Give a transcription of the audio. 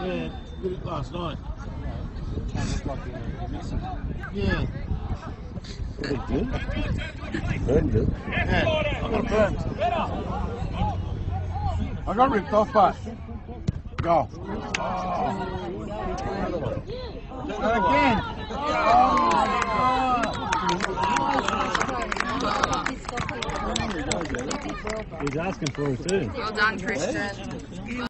Yeah, did it last night. Yeah. Pretty good. Burned good. Yeah, I got burned. I got ripped off, but go. Oh. again. He's asking for it too. Well done, Christian.